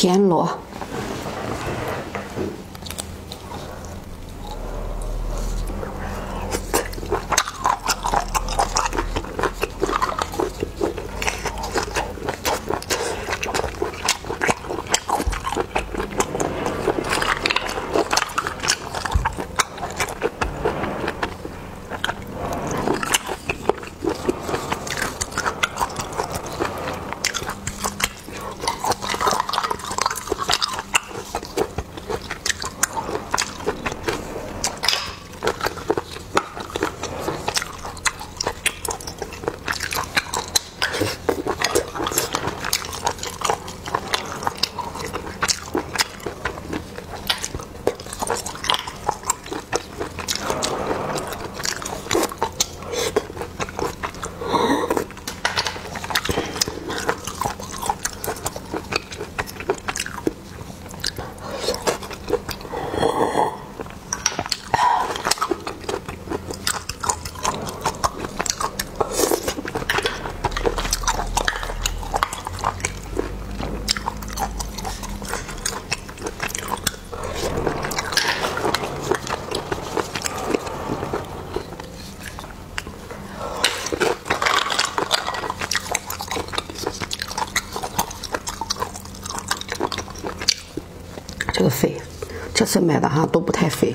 田螺。这个肥，这次买的哈都不太肥，